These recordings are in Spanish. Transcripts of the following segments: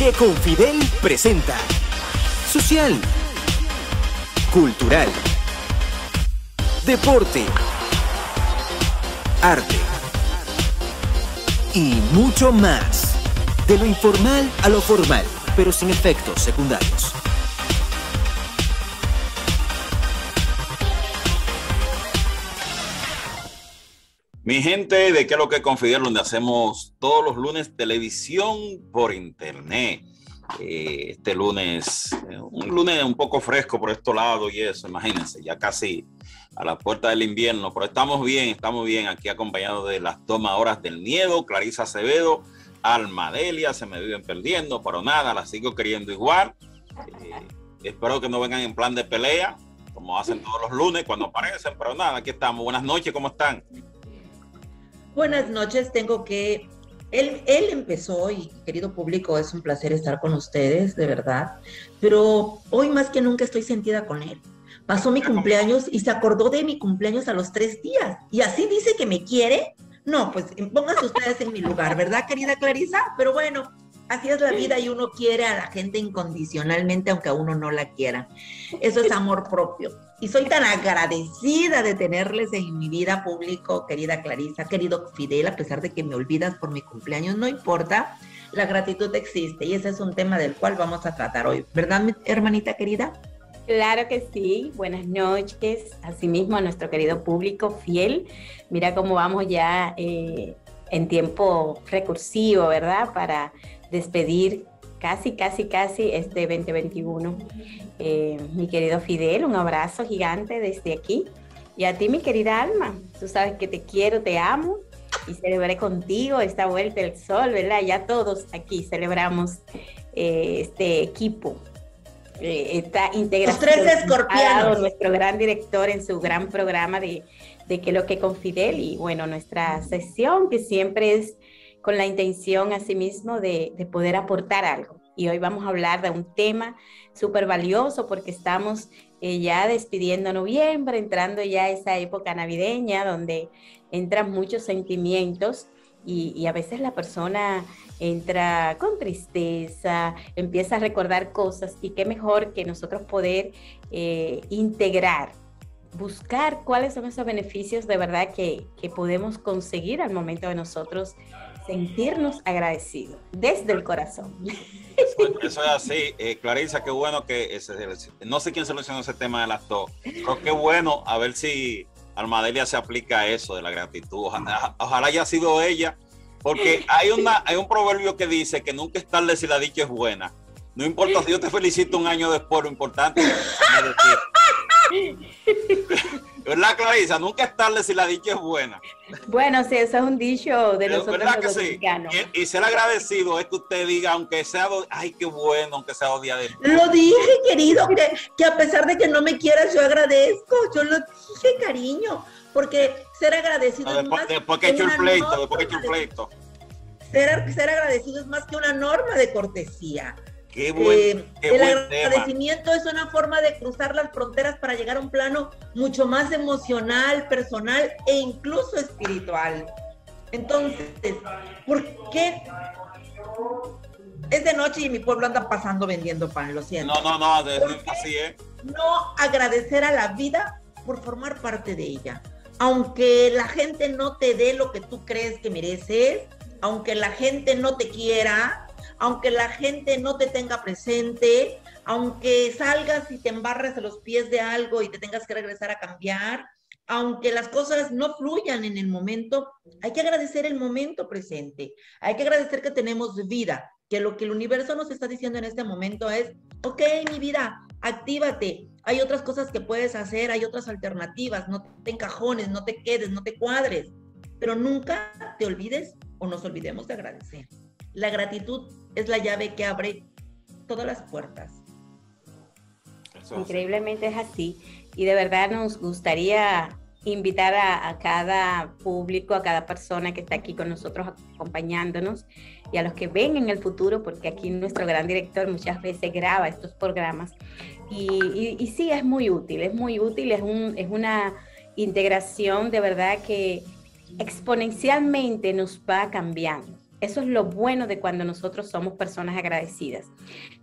que Confidel presenta. Social. Cultural. Deporte. Arte. Y mucho más. De lo informal a lo formal, pero sin efectos secundarios. Mi gente, ¿de qué es lo que Confidel? Donde hacemos todos los lunes televisión por internet. Eh, este lunes, un lunes un poco fresco por estos lados y eso, imagínense, ya casi a la puerta del invierno, pero estamos bien, estamos bien aquí acompañados de las toma horas del miedo, Clarisa Acevedo, Alma Delia, se me viven perdiendo, pero nada, la sigo queriendo igual. Eh, espero que no vengan en plan de pelea, como hacen todos los lunes cuando aparecen, pero nada, aquí estamos. Buenas noches, ¿cómo están? Buenas noches, tengo que... Él, empezó y querido público, es un placer estar con ustedes, de verdad, pero hoy más que nunca estoy sentida con él. Pasó mi cumpleaños y se acordó de mi cumpleaños a los tres días y así dice que me quiere. No, pues pónganse ustedes en mi lugar, ¿verdad, querida Clarisa? Pero bueno, así es la vida y uno quiere a la gente incondicionalmente, aunque a uno no la quiera. Eso es amor propio. Y soy tan agradecida de tenerles en mi vida público, querida Clarisa, querido Fidel, a pesar de que me olvidas por mi cumpleaños, no importa, la gratitud existe y ese es un tema del cual vamos a tratar hoy, ¿verdad, hermanita querida? Claro que sí, buenas noches, asimismo a nuestro querido público fiel. Mira cómo vamos ya eh, en tiempo recursivo, ¿verdad? Para despedir casi, casi, casi este 2021. Eh, mi querido Fidel, un abrazo gigante desde aquí. Y a ti, mi querida Alma, tú sabes que te quiero, te amo y celebraré contigo esta vuelta del sol, ¿verdad? Ya todos aquí celebramos eh, este equipo, eh, esta integración. Los tres escorpianos. Nuestro gran director en su gran programa de, de que lo que con Fidel y bueno, nuestra sesión que siempre es con la intención asimismo de, de poder aportar algo. Y hoy vamos a hablar de un tema súper valioso porque estamos eh, ya despidiendo noviembre, entrando ya a esa época navideña donde entran muchos sentimientos y, a veces la persona entra con tristeza, empieza a recordar cosas y qué mejor que nosotros poder eh, integrar buscar cuáles son esos beneficios de verdad que podemos conseguir al momento de nosotros sentirnos agradecidos desde el corazón. Eso, es así. Eh, Clarisa, qué bueno que ese, no sé quién solucionó ese tema de las dos, pero qué bueno a ver si Almadelia se aplica a eso de la gratitud. Ojalá, ojalá haya sido ella, porque hay, una, hay un proverbio que dice que nunca es tarde si la dicha es buena. No importa si yo te felicito un año después, lo importante es ¿Verdad, Clarisa? Nunca es tarde si la dicha es buena. Bueno, sí, eso es un dicho de nosotros ¿verdad que sí? Y, ser agradecido es que usted diga, aunque sea, ay, qué bueno, aunque sea dos días de... Lo dije, querido, que, que a pesar de que no me quieras, yo agradezco. Yo lo dije, cariño. Porque ser agradecido no, después, es más después que he hecho el pleito, después que he hecho el pleito. Ser, ser agradecido es más que una norma de cortesía. Qué buen, eh, qué el buen agradecimiento es una forma de cruzar las fronteras para llegar a un plano mucho más emocional, personal e incluso espiritual. Entonces, ¿por qué es de noche y mi pueblo anda pasando vendiendo pan? Lo siento. No, no, no, de, así es. No agradecer a la vida por formar parte de ella. Aunque la gente no te dé lo que tú crees que mereces, aunque la gente no te quiera, aunque la gente no te tenga presente, aunque salgas y te embarres a los pies de algo y te tengas que regresar a cambiar, aunque las cosas no fluyan en el momento, hay que agradecer el momento presente, hay que agradecer que tenemos vida, que lo que el universo nos está diciendo en este momento es, ok, mi vida, actívate, hay otras cosas que puedes hacer, hay otras alternativas, no te encajones, no te quedes, no te cuadres, pero nunca te olvides o nos olvidemos de agradecer. La gratitud es la llave que abre todas las puertas. Increíblemente es así. Y de verdad nos gustaría invitar a, a, cada público, a cada persona que está aquí con nosotros acompañándonos y a los que ven en el futuro, porque aquí nuestro gran director muchas veces graba estos programas. Y, y, y sí, es muy útil, es muy útil, es, un, es una integración de verdad que exponencialmente nos va cambiando Eso es lo bueno de cuando nosotros somos personas agradecidas.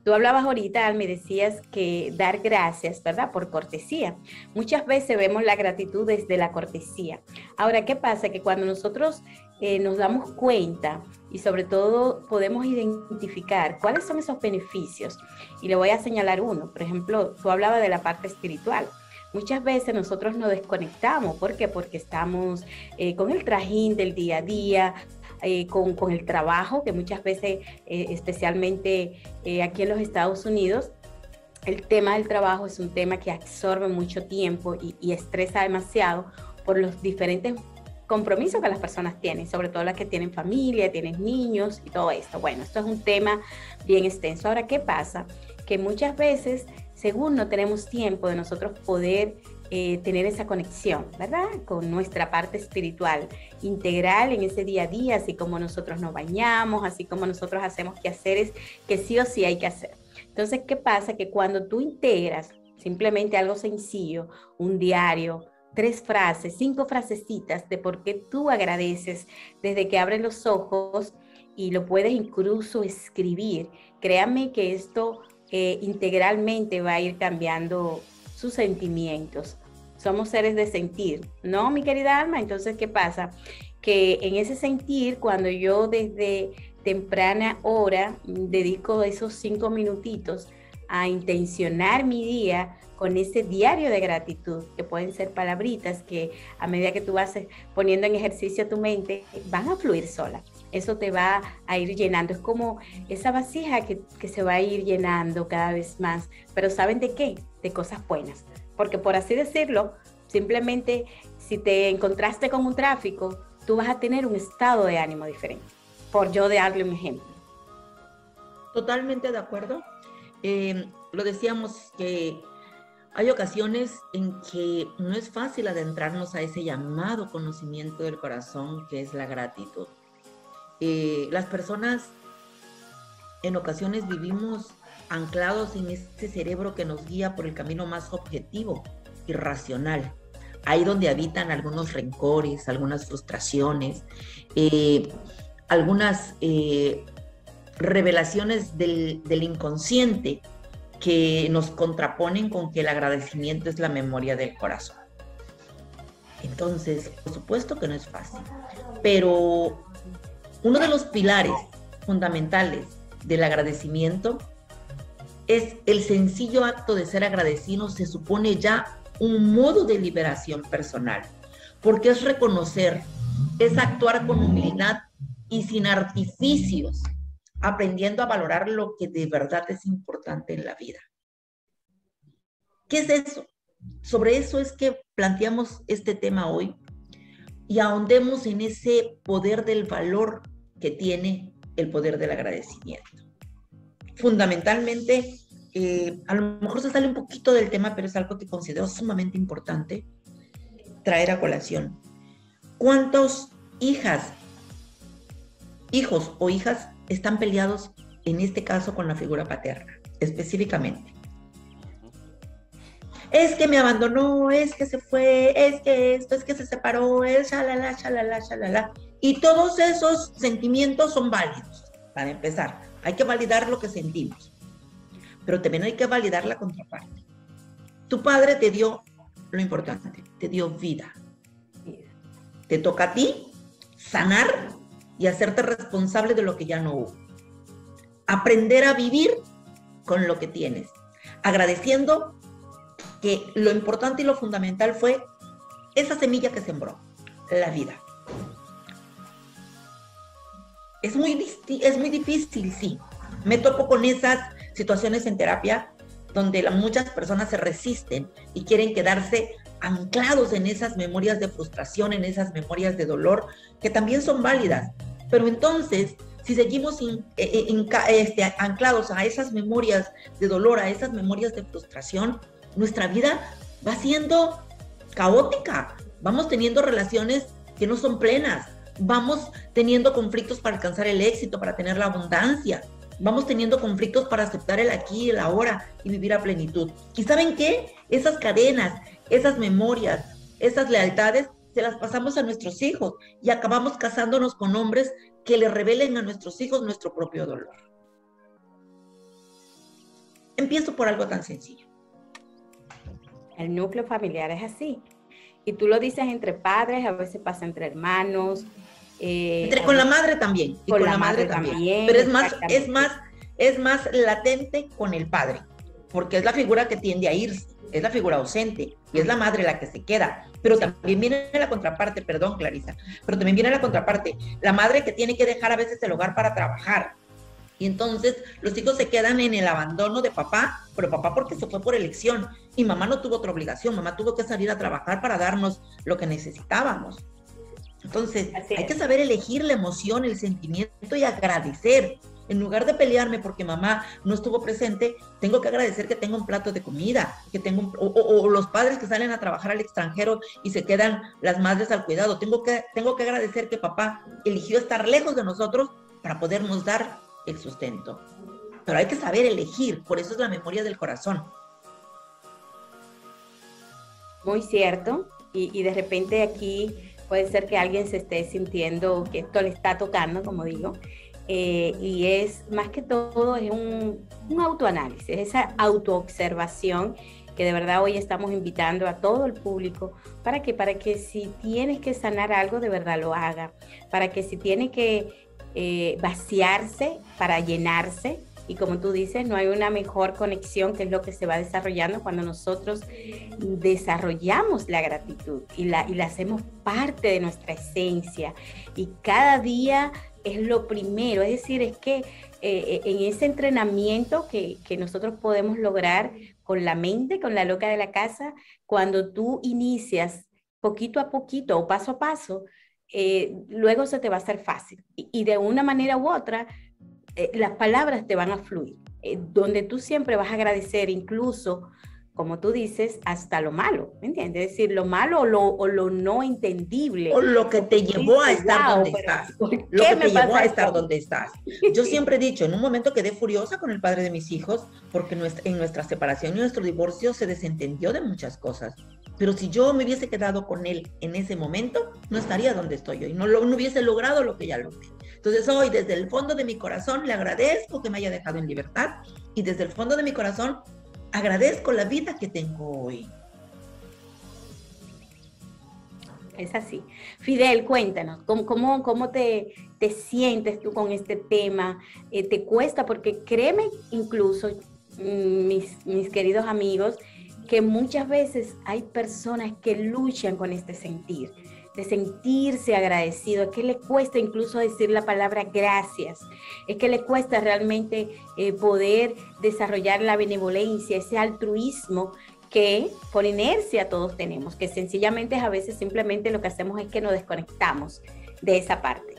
Tú hablabas ahorita, me decías que dar gracias, ¿verdad? Por cortesía. Muchas veces vemos la gratitud desde la cortesía. Ahora, ¿qué pasa? Que cuando nosotros eh, nos damos cuenta y sobre todo podemos identificar cuáles son esos beneficios, y le voy a señalar uno. Por ejemplo, tú hablabas de la parte espiritual. Muchas veces nosotros nos desconectamos. ¿Por qué? Porque estamos eh, con el trajín del día a día, eh, con, con, el trabajo, que muchas veces, eh, especialmente eh, aquí en los Estados Unidos, el tema del trabajo es un tema que absorbe mucho tiempo y, y estresa demasiado por los diferentes compromisos que las personas tienen, sobre todo las que tienen familia, tienen niños y todo esto. Bueno, esto es un tema bien extenso. Ahora, ¿qué pasa? Que muchas veces, según no tenemos tiempo de nosotros poder eh, tener esa conexión, ¿verdad? Con nuestra parte espiritual integral en ese día a día, así como nosotros nos bañamos, así como nosotros hacemos quehaceres que sí o sí hay que hacer. Entonces, ¿qué pasa? Que cuando tú integras simplemente algo sencillo, un diario, tres frases, cinco frasecitas de por qué tú agradeces desde que abres los ojos y lo puedes incluso escribir, créanme que esto eh, integralmente va a ir cambiando sus sentimientos. Somos seres de sentir, ¿no, mi querida alma? Entonces, ¿qué pasa? Que en ese sentir, cuando yo desde temprana hora dedico esos cinco minutitos a intencionar mi día con ese diario de gratitud, que pueden ser palabritas que a medida que tú vas poniendo en ejercicio tu mente, van a fluir sola. Eso te va a ir llenando. Es como esa vasija que, que se va a ir llenando cada vez más. Pero ¿saben de qué? de cosas buenas. Porque por así decirlo, simplemente si te encontraste con un tráfico, tú vas a tener un estado de ánimo diferente. Por yo darle un ejemplo. Totalmente de acuerdo. Eh, lo decíamos que hay ocasiones en que no es fácil adentrarnos a ese llamado conocimiento del corazón que es la gratitud. Eh, las personas en ocasiones vivimos anclados en este cerebro que nos guía por el camino más objetivo y racional. Ahí donde habitan algunos rencores, algunas frustraciones, eh, algunas eh, revelaciones del, del inconsciente que nos contraponen con que el agradecimiento es la memoria del corazón. Entonces, por supuesto que no es fácil, pero uno de los pilares fundamentales del agradecimiento es el sencillo acto de ser agradecido, se supone ya un modo de liberación personal, porque es reconocer, es actuar con humildad y sin artificios, aprendiendo a valorar lo que de verdad es importante en la vida. ¿Qué es eso? Sobre eso es que planteamos este tema hoy y ahondemos en ese poder del valor que tiene el poder del agradecimiento fundamentalmente, eh, a lo mejor se sale un poquito del tema, pero es algo que considero sumamente importante traer a colación. ¿Cuántos hijas, hijos o hijas están peleados en este caso con la figura paterna, específicamente? Es que me abandonó, es que se fue, es que esto, es que se separó, es shalala, shalala, shalala. Y todos esos sentimientos son válidos, para empezar. Hay que validar lo que sentimos, pero también hay que validar la contraparte. Tu padre te dio lo importante, te dio vida. Te toca a ti sanar y hacerte responsable de lo que ya no hubo. Aprender a vivir con lo que tienes, agradeciendo que lo importante y lo fundamental fue esa semilla que sembró, la vida. Es muy, es muy difícil, sí. Me topo con esas situaciones en terapia donde muchas personas se resisten y quieren quedarse anclados en esas memorias de frustración, en esas memorias de dolor, que también son válidas. Pero entonces, si seguimos e, e, este, anclados a esas memorias de dolor, a esas memorias de frustración, nuestra vida va siendo caótica. Vamos teniendo relaciones que no son plenas, vamos teniendo conflictos para alcanzar el éxito, para tener la abundancia. Vamos teniendo conflictos para aceptar el aquí y el ahora y vivir a plenitud. ¿Y saben qué? Esas cadenas, esas memorias, esas lealtades, se las pasamos a nuestros hijos y acabamos casándonos con hombres que le revelen a nuestros hijos nuestro propio dolor. Empiezo por algo tan sencillo. El núcleo familiar es así. Y tú lo dices entre padres, a veces pasa entre hermanos. Eh, entre, con la madre también. Y con, la, madre, también. Pero es más, es más, es más latente con el padre, porque es la figura que tiende a irse, es la figura ausente y es la madre la que se queda. Pero también viene la contraparte, perdón, Clarisa, pero también viene la contraparte, la madre que tiene que dejar a veces el hogar para trabajar y entonces los hijos se quedan en el abandono de papá, pero papá porque se fue por elección y mamá no tuvo otra obligación, mamá tuvo que salir a trabajar para darnos lo que necesitábamos. Entonces hay que saber elegir la emoción, el sentimiento y agradecer. En lugar de pelearme porque mamá no estuvo presente, tengo que agradecer que tengo un plato de comida, que tengo o, los padres que salen a trabajar al extranjero y se quedan las madres al cuidado. Tengo que, tengo que agradecer que papá eligió estar lejos de nosotros para podernos dar el sustento. Pero hay que saber elegir, por eso es la memoria del corazón. Muy cierto, y, de repente aquí puede ser que alguien se esté sintiendo que esto le está tocando, como digo, eh, y es más que todo es un, autoanálisis, esa autoobservación que de verdad hoy estamos invitando a todo el público para que para que si tienes que sanar algo de verdad lo haga, para que si tiene que eh, vaciarse para llenarse. Y como tú dices, no hay una mejor conexión que es lo que se va desarrollando cuando nosotros desarrollamos la gratitud y la, y la hacemos parte de nuestra esencia. Y cada día es lo primero, es decir, es que eh, en ese entrenamiento que, que nosotros podemos lograr con la mente, con la loca de la casa, cuando tú inicias poquito a poquito o paso a paso, eh, luego se te va a hacer fácil. Y, de una manera u otra, eh, las palabras te van a fluir, eh, donde tú siempre vas a agradecer incluso como tú dices, hasta lo malo, ¿me entiendes? Es decir, lo malo o lo, o lo no entendible. O lo que te llevó a estar donde estás. Lo que te llevó a estar donde estás. Yo siempre he dicho, en un momento quedé furiosa con el padre de mis hijos porque en nuestra separación y nuestro divorcio se desentendió de muchas cosas. Pero si yo me hubiese quedado con él en ese momento, no estaría donde estoy hoy, no, lo, no hubiese logrado lo que ya logré. Entonces hoy, desde el fondo de mi corazón, le agradezco que me haya dejado en libertad y desde el fondo de mi corazón agradezco la vida que tengo hoy. Es así. Fidel, cuéntanos, ¿cómo, cómo, cómo te, te, sientes tú con este tema? Eh, ¿Te cuesta? Porque créeme, incluso, mm, mis, mis queridos amigos, que muchas veces hay personas que luchan con este sentir de sentirse agradecido, es que le cuesta incluso decir la palabra gracias, es que le cuesta realmente eh, poder desarrollar la benevolencia, ese altruismo que por inercia todos tenemos, que sencillamente a veces simplemente lo que hacemos es que nos desconectamos de esa parte.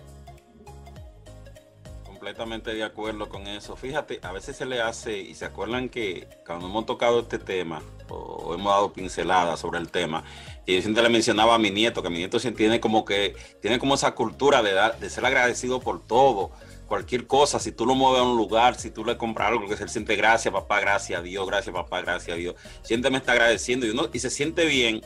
Completamente de acuerdo con eso. Fíjate, a veces se le hace, y se acuerdan que cuando hemos tocado este tema, o hemos dado pinceladas sobre el tema, y yo siempre le mencionaba a mi nieto, que mi nieto tiene como que, tiene como esa cultura de, de ser agradecido por todo, cualquier cosa, si tú lo mueves a un lugar, si tú le compras algo, que se siente gracias papá, gracias a Dios, gracias papá, gracias a Dios, siente me está agradeciendo y, uno, y se siente bien.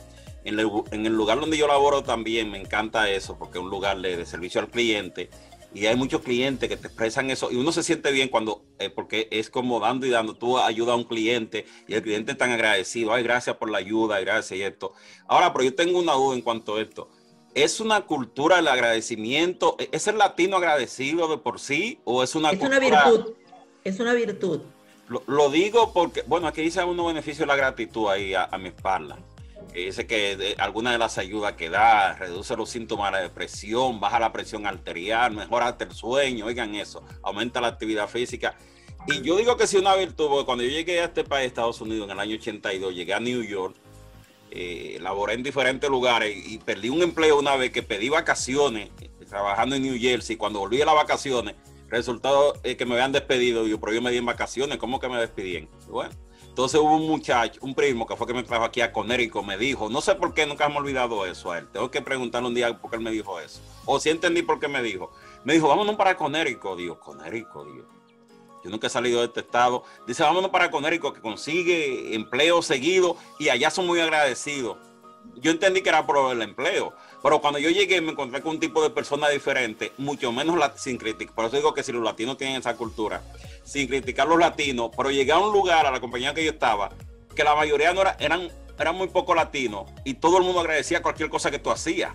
En el, lugar donde yo laboro también me encanta eso, porque es un lugar de servicio al cliente y hay muchos clientes que te expresan eso y uno se siente bien cuando, eh, porque es como dando y dando, tú ayudas a un cliente y el cliente es tan agradecido, ay, gracias por la ayuda, gracias y esto. Ahora, pero yo tengo una duda en cuanto a esto. ¿Es una cultura el agradecimiento? ¿E-, ¿Es el latino agradecido de por sí o es una Es una virtud, es una virtud. Lo, digo porque, bueno, aquí dice uno beneficio de la gratitud ahí a, a mi espalda dice que alguna de las ayudas que da reduce los síntomas de depresión, baja la presión arterial, mejora el sueño, oigan eso, aumenta la actividad física. Y yo digo que sí una virtud, porque cuando yo llegué a este país, Estados Unidos, en el año 82, llegué a New York, eh, laboré en diferentes lugares y perdí un empleo una vez que pedí vacaciones eh, trabajando en New Jersey. Cuando volví a las vacaciones, resultado es que me habían despedido. Yo, pero yo me di en vacaciones, ¿cómo que me despidieron? Bueno, entonces hubo un muchacho, un primo que fue que me trajo aquí a Conérico, me dijo, no sé por qué nunca me he olvidado eso a él. Tengo que preguntarle un día por qué él me dijo eso. O si entendí por qué me dijo. Me dijo, vámonos para Conérico. Digo, Conérico, Dios. Yo nunca he salido de este estado. Dice, vámonos para Conérico, que consigue empleo seguido y allá son muy agradecidos. Yo entendí que era por el empleo, Pero cuando yo llegué me encontré con un tipo de persona diferente, mucho menos sin criticar. Por eso digo que si los latinos tienen esa cultura, sin criticar los latinos, pero llegué a un lugar, a la compañía que yo estaba, que la mayoría no eran, eran muy poco latinos y todo el mundo agradecía cualquier cosa que tú hacías.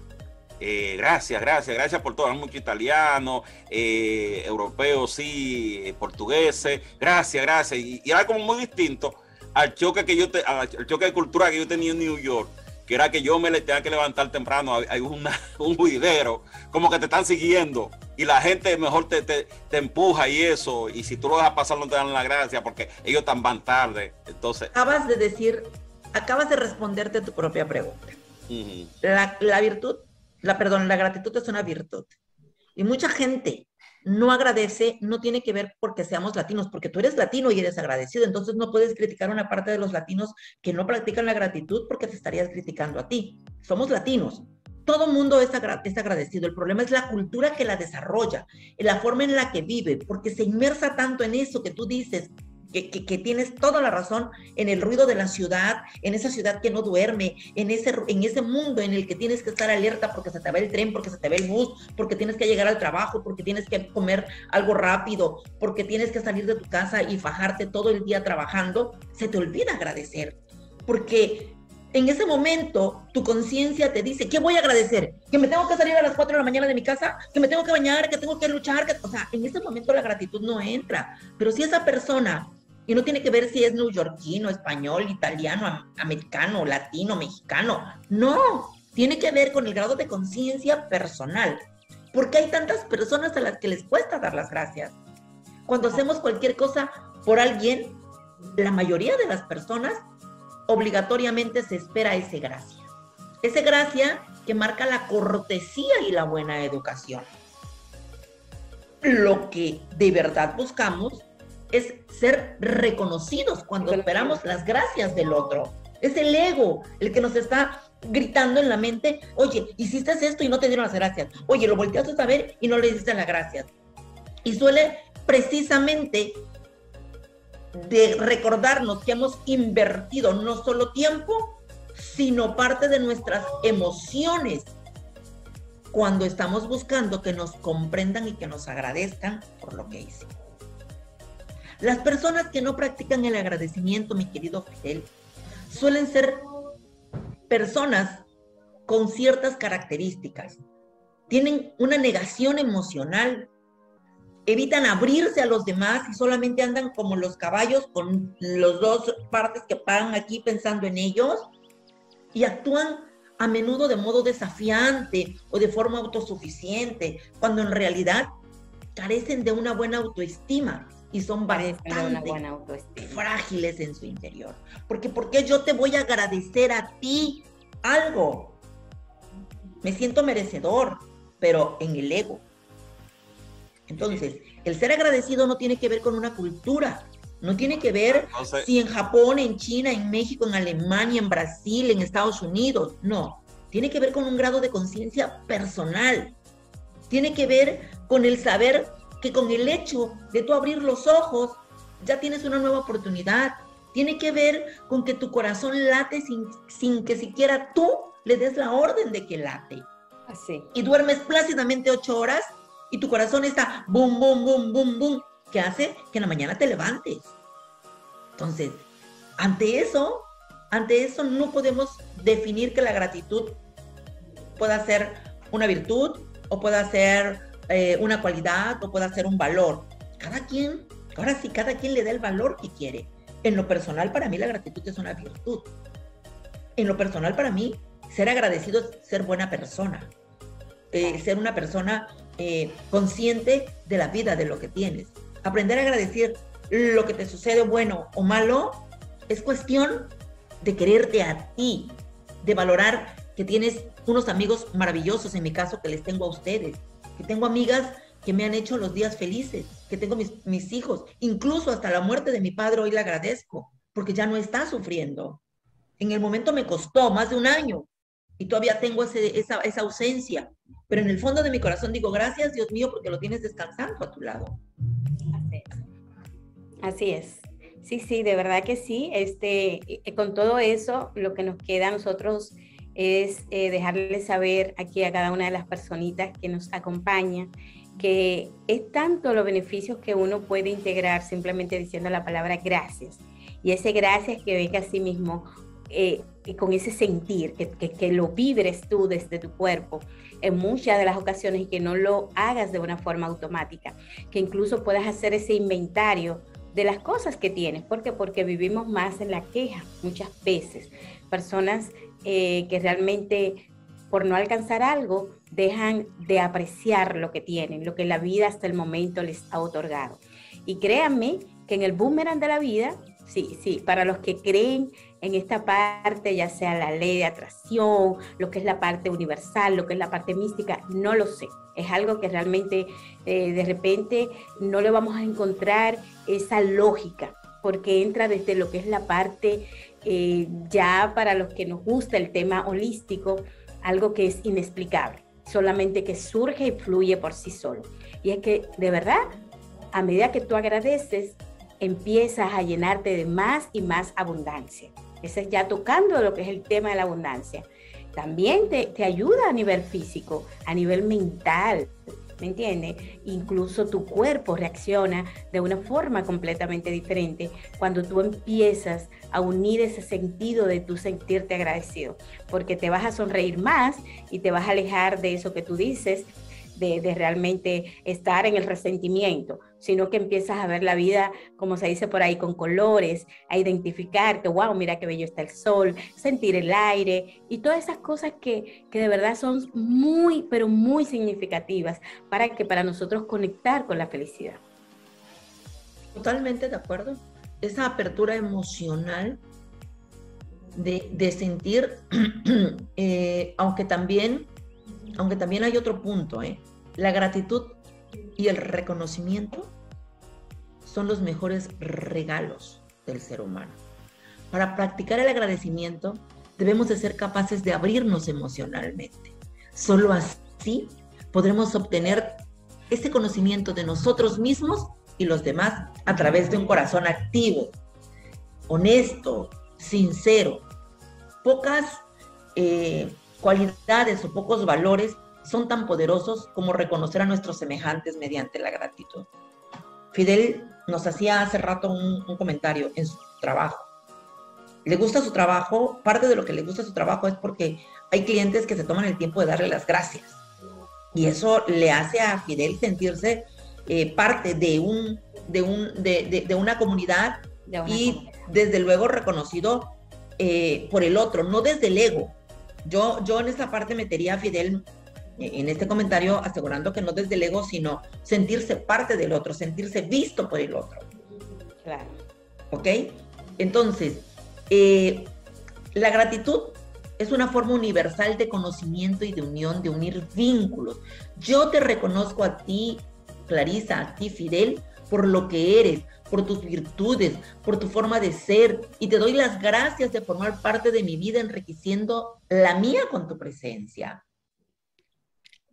Eh, gracias, gracias, gracias por todo. Hay mucho italiano, eh, europeos, sí, eh, portugueses. Gracias, gracias. Y, y, era como muy distinto al choque que yo te, al choque de cultura que yo tenía en New York que era que yo me le tenía que levantar temprano, hay una, un juidero, como que te están siguiendo y la gente mejor te, te, empuja y eso, y si tú lo dejas pasar no te dan la gracia porque ellos tan van tarde. Entonces... Acabas de decir, acabas de responderte tu propia pregunta. la, la virtud, la perdón, la gratitud es una virtud. Y mucha gente no agradece no tiene que ver porque seamos latinos, porque tú eres latino y eres agradecido, entonces no puedes criticar a una parte de los latinos que no practican la gratitud porque te estarías criticando a ti. Somos latinos. Todo mundo es, es agradecido. El problema es la cultura que la desarrolla, la forma en la que vive, porque se inmersa tanto en eso que tú dices, que, tienes toda la razón en el ruido de la ciudad, en esa ciudad que no duerme, en ese, en ese mundo en el que tienes que estar alerta porque se te va el tren, porque se te va el bus, porque tienes que llegar al trabajo, porque tienes que comer algo rápido, porque tienes que salir de tu casa y fajarte todo el día trabajando, se te olvida agradecer. Porque en ese momento tu conciencia te dice, ¿qué voy a agradecer? ¿Que me tengo que salir a las 4 de la mañana de mi casa? ¿Que me tengo que bañar? ¿Que tengo que luchar? O sea, en ese momento la gratitud no entra. Pero si esa persona y no tiene que ver si es neoyorquino, español, italiano, americano, latino, mexicano. No, tiene que ver con el grado de conciencia personal. Porque hay tantas personas a las que les cuesta dar las gracias. Cuando hacemos cualquier cosa por alguien, la mayoría de las personas obligatoriamente se espera ese gracia. Ese gracia que marca la cortesía y la buena educación. Lo que de verdad buscamos es ser reconocidos cuando esperamos las gracias del otro. Es el ego el que nos está gritando en la mente, oye, hiciste esto y no te dieron las gracias. Oye, lo volteaste a ver y no le diste las gracias. Y suele precisamente de recordarnos que hemos invertido no solo tiempo, sino parte de nuestras emociones cuando estamos buscando que nos comprendan y que nos agradezcan por lo que hicimos. Las personas que no practican el agradecimiento, mi querido Fidel, suelen ser personas con ciertas características. Tienen una negación emocional, evitan abrirse a los demás y solamente andan como los caballos con los dos partes que pagan aquí pensando en ellos y actúan a menudo de modo desafiante o de forma autosuficiente, cuando en realidad carecen de una buena autoestima y son bastante frágiles en su interior. Porque porque yo te voy a agradecer a ti algo. Me siento merecedor, pero en el ego. Entonces, el ser agradecido no tiene que ver con una cultura, no tiene que ver si en Japón, en China, en México, en Alemania, en Brasil, en Estados Unidos, no. Tiene que ver con un grado de conciencia personal. Tiene que ver con el saber que con el hecho de tú abrir los ojos, ya tienes una nueva oportunidad. Tiene que ver con que tu corazón late sin, sin que siquiera tú le des la orden de que late. Así. Y duermes plácidamente ocho horas y tu corazón está boom, boom, boom, boom, boom, que hace que en la mañana te levantes. Entonces, ante eso, ante eso no podemos definir que la gratitud pueda ser una virtud o pueda ser eh, una cualidad o pueda ser un valor. Cada quien, ahora sí, cada quien le da el valor que quiere. En lo personal, para mí la gratitud es una virtud. En lo personal, para mí, ser agradecido es ser buena persona. Eh, ser una persona eh, consciente de la vida, de lo que tienes. Aprender a agradecer lo que te sucede bueno o malo es cuestión de quererte a ti, de valorar que tienes unos amigos maravillosos, en mi caso, que les tengo a ustedes, que tengo amigas que me han hecho los días felices, que tengo mis, mis hijos, incluso hasta la muerte de mi padre hoy le agradezco, porque ya no está sufriendo. En el momento me costó más de un año y todavía tengo ese, esa, esa ausencia, pero en el fondo de mi corazón digo, gracias Dios mío, porque lo tienes descansando a tu lado. Así es. Sí, sí, de verdad que sí. Este, con todo eso, lo que nos queda a nosotros es eh, dejarle saber aquí a cada una de las personitas que nos acompañan que es tanto los beneficios que uno puede integrar simplemente diciendo la palabra gracias. Y ese gracias que venga a sí mismo eh, con ese sentir, que, que, lo vibres tú desde tu cuerpo en muchas de las ocasiones y que no lo hagas de una forma automática, que incluso puedas hacer ese inventario de las cosas que tienes. ¿Por qué? Porque vivimos más en la queja muchas veces. Personas eh, que realmente por no alcanzar algo dejan de apreciar lo que tienen, lo que la vida hasta el momento les ha otorgado. Y créanme que en el boomerang de la vida, sí, sí, para los que creen en esta parte, ya sea la ley de atracción, lo que es la parte universal, lo que es la parte mística, no lo sé. Es algo que realmente eh, de repente no le vamos a encontrar esa lógica, porque entra desde lo que es la parte eh, ya para los que nos gusta el tema holístico, algo que es inexplicable, solamente que surge y fluye por sí solo. Y es que de verdad, a medida que tú agradeces, empiezas a llenarte de más y más abundancia. Ese es ya tocando lo que es el tema de la abundancia. También te, te ayuda a nivel físico, a nivel mental, ¿me? Incluso tu cuerpo reacciona de una forma completamente diferente cuando tú empiezas a unir ese sentido de tu sentirte agradecido, porque te vas a sonreír más y te vas a alejar de eso que tú dices, de, realmente estar en el resentimiento, sino que empiezas a ver la vida, como se dice por ahí, con colores, a identificar que, wow, mira qué bello está el sol, sentir el aire y todas esas cosas que, que de verdad son muy, pero muy significativas para que para nosotros conectar con la felicidad. Totalmente de acuerdo. Esa apertura emocional de, sentir, eh, aunque también aunque también hay otro punto, ¿eh? La gratitud y el reconocimiento son los mejores regalos del ser humano. Para practicar el agradecimiento debemos de ser capaces de abrirnos emocionalmente. Solo así podremos obtener ese conocimiento de nosotros mismos y los demás a través de un corazón activo, honesto, sincero. Pocas eh, cualidades o pocos valores son tan poderosos como reconocer a nuestros semejantes mediante la gratitud. Fidel nos hacía hace rato un, comentario en su trabajo. Le gusta su trabajo, parte de lo que le gusta su trabajo es porque hay clientes que se toman el tiempo de darle las gracias. Y eso le hace a Fidel sentirse eh, parte de, un, de, un, de, una comunidad y desde luego reconocido eh, por el otro, no desde el ego. Yo, yo en esta parte metería a Fidel en este comentario asegurando que no desde el ego, sino sentirse parte del otro, sentirse visto por el otro. Claro. ¿Ok? Entonces, eh, la gratitud es una forma universal de conocimiento y de unión, de unir vínculos. Yo te reconozco a ti, Clarisa, a ti, Fidel, por lo que eres, por tus virtudes, por tu forma de ser, y te doy las gracias de formar parte de mi vida enriqueciendo la mía con tu presencia.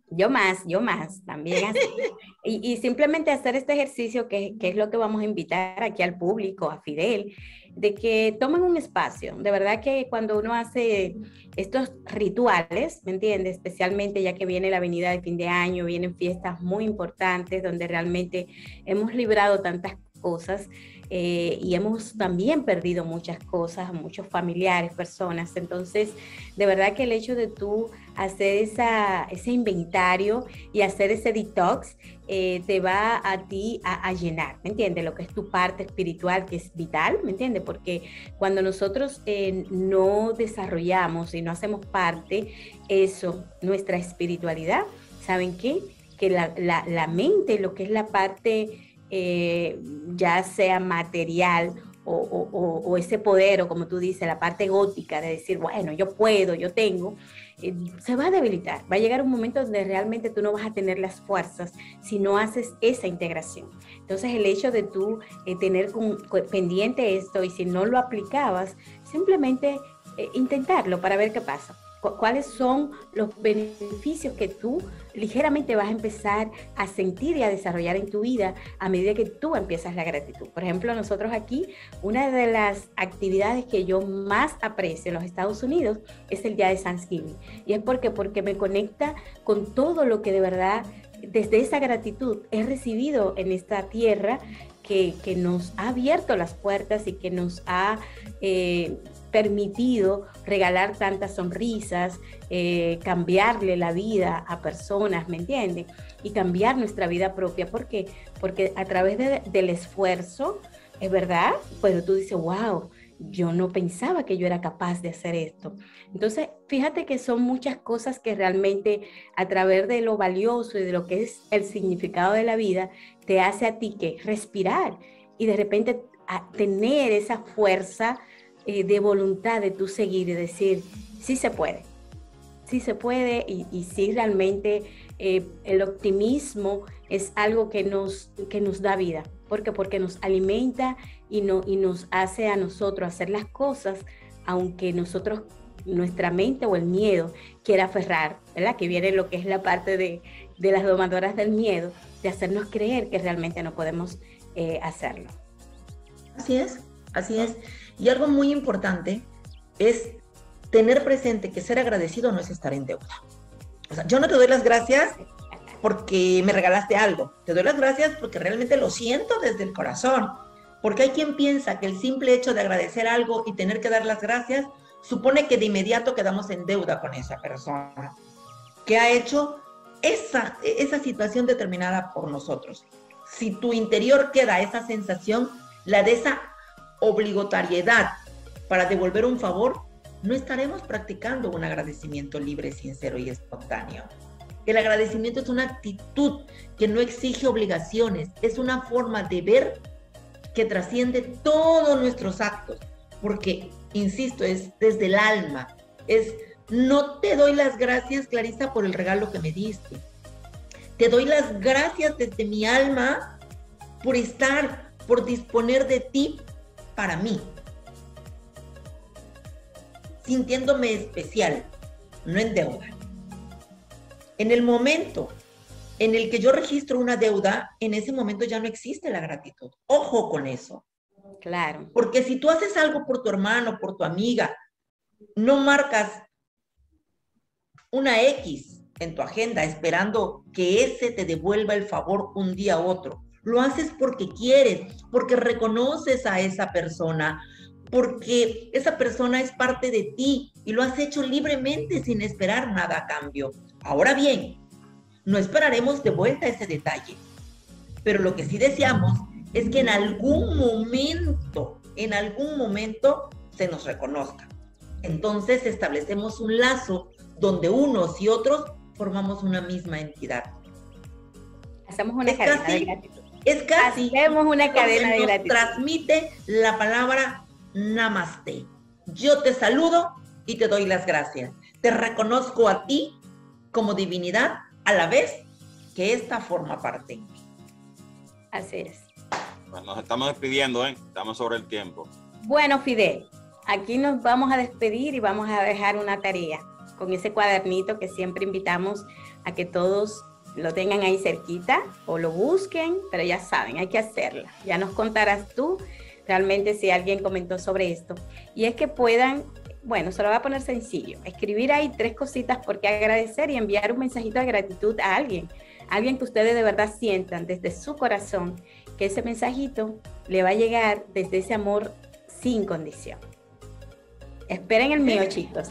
Yo más, yo más, también Y, simplemente hacer este ejercicio, que, es lo que vamos a invitar aquí al público, a Fidel, de que tomen un espacio. De verdad que cuando uno hace estos rituales, ¿me entiendes? Especialmente ya que viene la venida de fin de año, vienen fiestas muy importantes donde realmente hemos librado tantas cosas. Eh, y hemos también perdido muchas cosas, muchos familiares, personas. Entonces, de verdad que el hecho de tú hacer ese inventario y hacer ese detox eh, te va a ti a, llenar, ¿me entiendes? Lo que es tu parte espiritual, que es vital, ¿me entiendes? Porque cuando nosotros eh, no desarrollamos y no hacemos parte eso, nuestra espiritualidad, ¿saben qué? Que la, la mente, lo que es la parte eh, ya sea material o, ese poder, o como tú dices, la parte gótica de decir, bueno, yo puedo, yo tengo, eh, se va a debilitar. Va a llegar un momento donde realmente tú no vas a tener las fuerzas si no haces esa integración. Entonces el hecho de tú eh, tener pendiente esto y si no lo aplicabas, simplemente intentarlo para ver qué pasa. Cuáles son los beneficios que tú ligeramente vas a empezar a sentir y a desarrollar en tu vida a medida que tú empiezas la gratitud. Por ejemplo, nosotros aquí, una de las actividades que yo más aprecio en los Estados Unidos es el día de Thanksgiving. Y es porque, porque me conecta con todo lo que de verdad desde esa gratitud he recibido en esta tierra que, nos ha abierto las puertas y que nos ha eh, permitido regalar tantas sonrisas, eh, cambiarle la vida a personas, ¿me entienden? Y cambiar nuestra vida propia. ¿Por qué? Porque a través del esfuerzo, es verdad, pues tú dices, wow, yo no pensaba que yo era capaz de hacer esto. Entonces, fíjate que son muchas cosas que realmente a través de lo valioso y de lo que es el significado de la vida, te hace a ti que respirar y de repente tener esa fuerza eh, de voluntad de tú seguir y decir, sí se puede, sí se puede y, y sí realmente eh, el optimismo es algo que nos, que nos da vida. ¿Por Porque nos alimenta y, no, y nos hace a nosotros hacer las cosas, aunque nosotros, nuestra mente o el miedo quiera aferrar, ¿verdad? Que viene lo que es la parte de, de las domadoras del miedo, de hacernos creer que realmente no podemos eh, hacerlo. Así es, así es. Y algo muy importante es tener presente que ser agradecido no es estar en deuda. O sea, yo no te doy las gracias porque me regalaste algo. Te doy las gracias porque realmente lo siento desde el corazón. Porque hay quien piensa que el simple hecho de agradecer algo y tener que dar las gracias supone que de inmediato quedamos en deuda con esa persona que ha hecho esa, esa situación determinada por nosotros. Si tu interior queda esa sensación, la de esa obligatoriedad para devolver un favor, no estaremos practicando un agradecimiento libre, sincero y espontáneo. El agradecimiento es una actitud que no exige obligaciones, es una forma de ver que trasciende todos nuestros actos, porque, insisto, es desde el alma, es no te doy las gracias, Clarisa, por el regalo que me diste. Te doy las gracias desde mi alma por estar, por disponer de ti para mí. Sintiéndome especial, no en deuda. En el momento en el que yo registro una deuda, en ese momento ya no existe la gratitud. Ojo con eso. Claro. Porque si tú haces algo por tu hermano, por tu amiga, no marcas una X en tu agenda esperando que ese te devuelva el favor un día u otro. Lo haces porque quieres, porque reconoces a esa persona, porque esa persona es parte de ti y lo has hecho libremente sin esperar nada a cambio. Ahora bien, no esperaremos de vuelta ese detalle, pero lo que sí deseamos es que en algún momento, en algún momento se nos reconozca. Entonces establecemos un lazo donde unos y otros formamos una misma entidad. Hacemos una cadena de gratitud. Es casi. Hacemos una cadena de gratitud. Transmite la palabra namaste. Yo te saludo y te doy las gracias. Te reconozco a ti como divinidad a la vez que esta forma parte. Así es. Pues nos estamos despidiendo, ¿eh? Estamos sobre el tiempo. Bueno, Fidel, aquí nos vamos a despedir y vamos a dejar una tarea con ese cuadernito que siempre invitamos a que todos lo tengan ahí cerquita o lo busquen, pero ya saben, hay que hacerla. Ya nos contarás tú realmente si alguien comentó sobre esto. Y es que puedan bueno, se lo voy a poner sencillo. Escribir ahí tres cositas por qué agradecer y enviar un mensajito de gratitud a alguien. alguien que ustedes de verdad sientan desde su corazón que ese mensajito le va a llegar desde ese amor sin condición. Esperen el mío, chicos.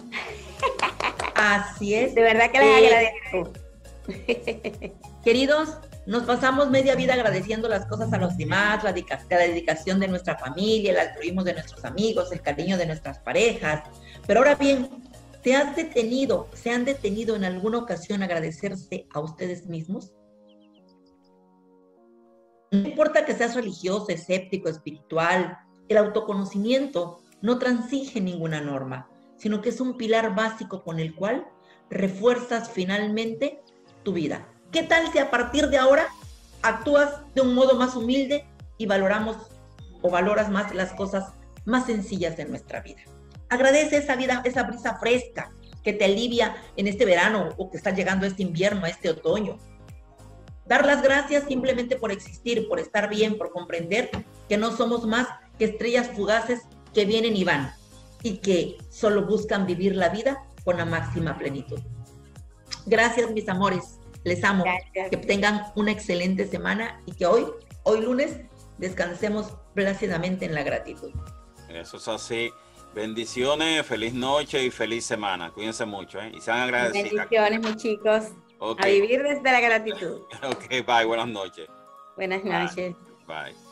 Así es. De verdad que les agradezco. Queridos, nos pasamos media vida agradeciendo las cosas a los demás, la, dedicación de nuestra familia, el altruismo de nuestros amigos, el cariño de nuestras parejas, pero ahora bien, ¿te has detenido, se han detenido en alguna ocasión a agradecerse a ustedes mismos? No importa que seas religioso, escéptico, espiritual, el autoconocimiento no transige ninguna norma, sino que es un pilar básico con el cual refuerzas finalmente tu vida. ¿Qué tal si a partir de ahora actúas de un modo más humilde y valoramos o valoras más las cosas más sencillas de nuestra vida? Agradece esa vida, esa brisa fresca, que te alivia en este verano o que está llegando este invierno, este otoño. Dar las gracias simplemente por existir, por estar bien, por comprender que no somos más que estrellas fugaces que vienen y van y que solo buscan vivir la vida con la máxima plenitud. Gracias, mis amores. Les amo. Que tengan una excelente semana y que hoy, hoy lunes, descansemos plácidamente en la gratitud. Eso es así. Bendiciones, feliz noche y feliz semana. Cuídense mucho ¿eh? y sean agradecidos. Bendiciones, mis chicos. A vivir desde la gratitud. ok, bye. Buenas noches. Buenas noches. bye.